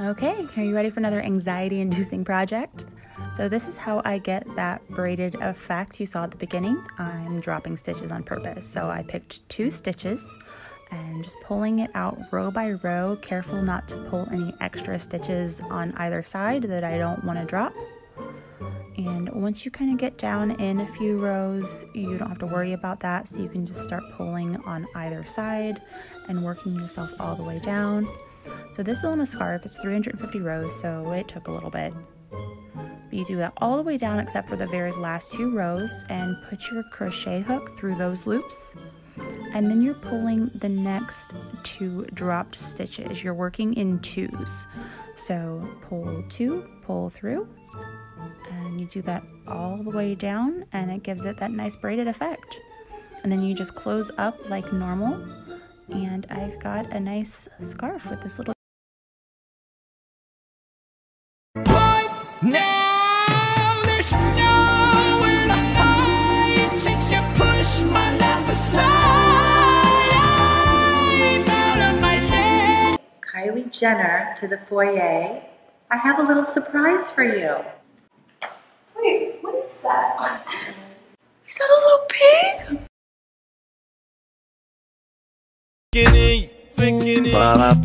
Okay, are you ready for another anxiety inducing project? So this is how I get that braided effect you saw at the beginning. I'm dropping stitches on purpose. So I picked two stitches and just pulling it out row by row, careful not to pull any extra stitches on either side that I don't want to drop. And once you kind of get down in a few rows, you don't have to worry about that. So you can just start pulling on either side and working yourself all the way down. So this is on a scarf, it's 350 rows, so it took a little bit. But you do that all the way down except for the very last two rows and put your crochet hook through those loops. And then you're pulling the next two dropped stitches. You're working in twos. So pull two, pull through, and you do that all the way down and it gives it that nice braided effect. And then you just close up like normal and I've got a nice scarf with this little Jenner to the foyer. I have a little surprise for you. Wait, what is that? Is that a little pig? five,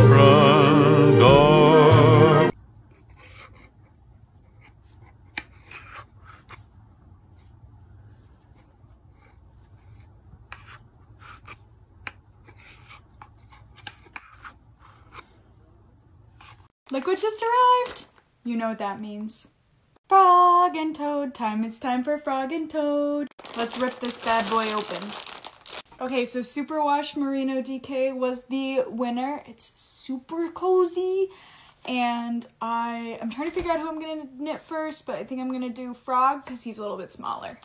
Look what just arrived! You know what that means. Frog and Toad time. It's time for Frog and Toad. Let's rip this bad boy open. Okay, so Superwash Merino DK was the winner. It's super cozy. And I I'm trying to figure out who I'm gonna knit first, but I think I'm gonna do Frog because he's a little bit smaller.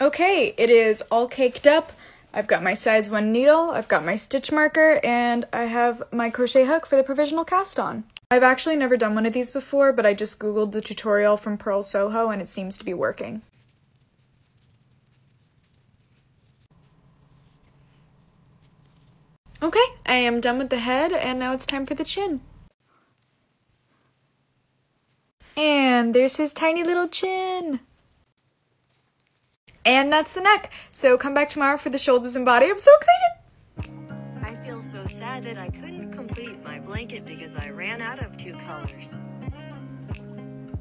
Okay, it is all caked up. I've got my size 1 needle, I've got my stitch marker, and I have my crochet hook for the provisional cast on. I've actually never done one of these before, but I just googled the tutorial from Purl Soho and it seems to be working. Okay, I am done with the head, and now it's time for the chin. And there's his tiny little chin. And that's the neck. So come back tomorrow for the shoulders and body. I'm so excited. I feel so sad that I couldn't complete my blanket because I ran out of two colors.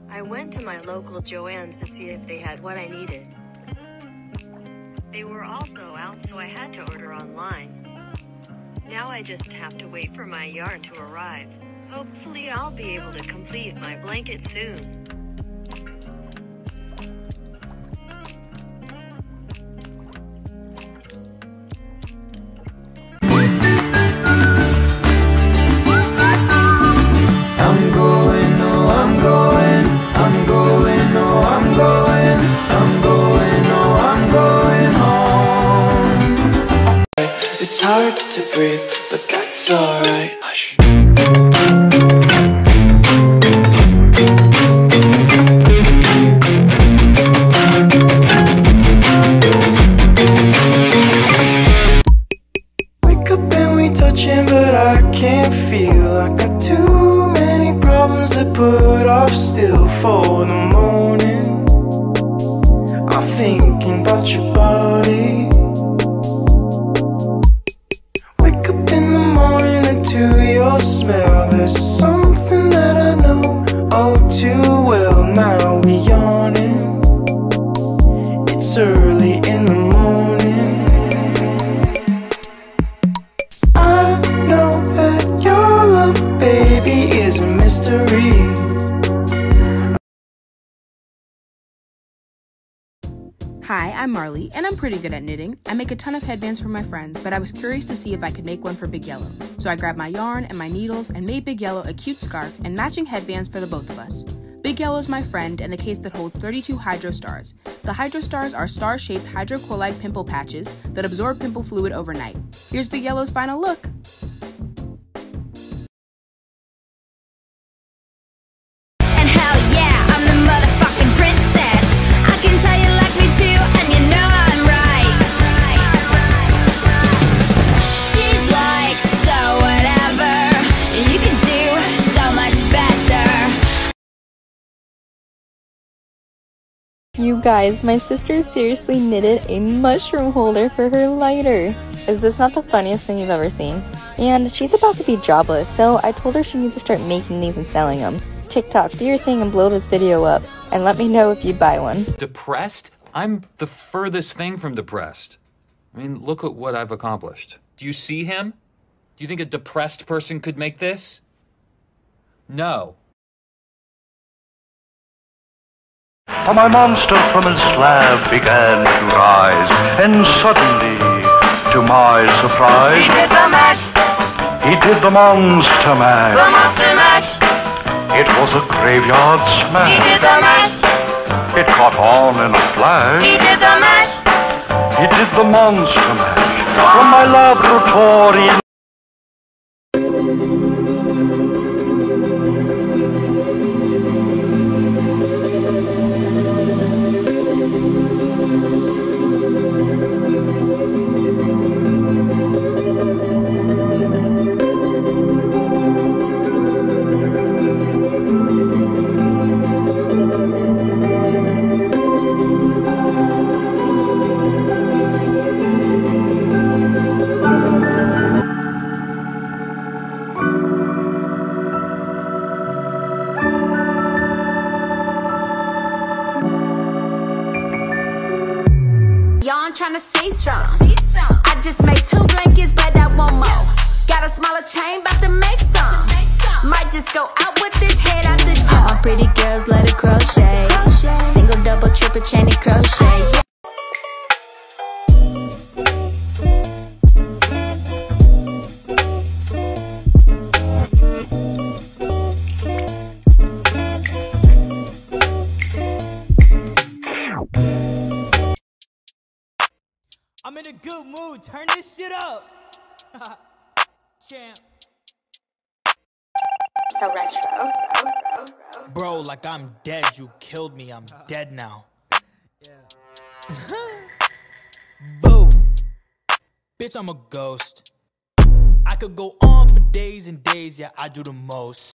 I went to my local Joann's to see if they had what I needed. They were also out, so I had to order online. Now I just have to wait for my yarn to arrive. Hopefully, I'll be able to complete my blanket soon. It's hard to breathe, but that's alright. Hush. Wake up and we touching, but I can't feel. I got too many problems to put off still for the morning. I'm thinking about you smell. There's something Hi, I'm Marley, and I'm pretty good at knitting. I make a ton of headbands for my friends, but I was curious to see if I could make one for Big Yellow. So I grabbed my yarn and my needles and made Big Yellow a cute scarf and matching headbands for the both of us. Big Yellow is my friend and the case that holds 32 hydro stars. The hydro stars are star shaped hydrocolloid pimple patches that absorb pimple fluid overnight. Here's Big Yellow's final look. You guys, my sister seriously knitted a mushroom holder for her lighter. Is this not the funniest thing you've ever seen? And she's about to be jobless, so I told her she needs to start making these and selling them. TikTok, do your thing and blow this video up, and let me know if you'd buy one. Depressed? I'm the furthest thing from depressed. I mean, look at what I've accomplished. Do you see him? Do you think a depressed person could make this? No. For my monster from his slab began to rise, and suddenly, to my surprise, He did the mash, he did the monster the monster mash. It was a graveyard smash. He did the mash, It caught on in a flash. he did the mash. He did the monster mash from my laboratory. Crochet. Single, double, triple chain and crochet. I'm in a good mood. Turn this shit up. Champ. So retro. Bro, like I'm dead. You killed me. I'm dead now. Boo. Bitch, I'm a ghost. I could go on for days and days. Yeah, I do the most.